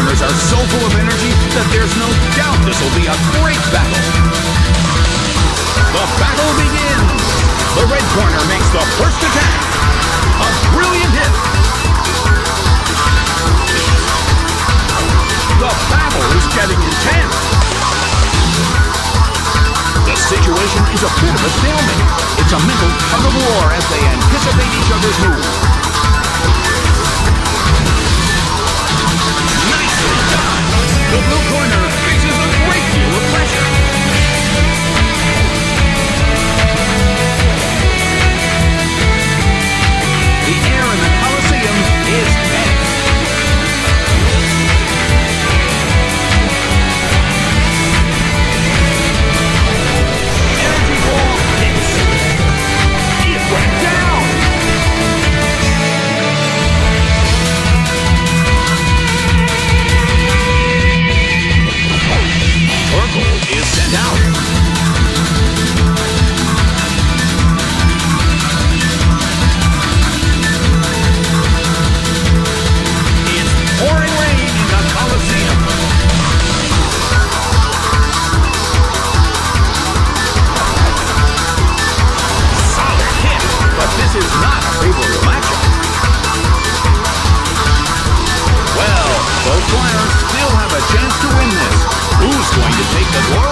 corners are so full of energy that there's no doubt this will be a great battle. The battle begins. The red corner makes the first attack. A brilliant hit. The battle is getting intense. The situation is a bit of a stalemate. It's a mental tug of war as they anticipate each other's moves. The blue corner to take the war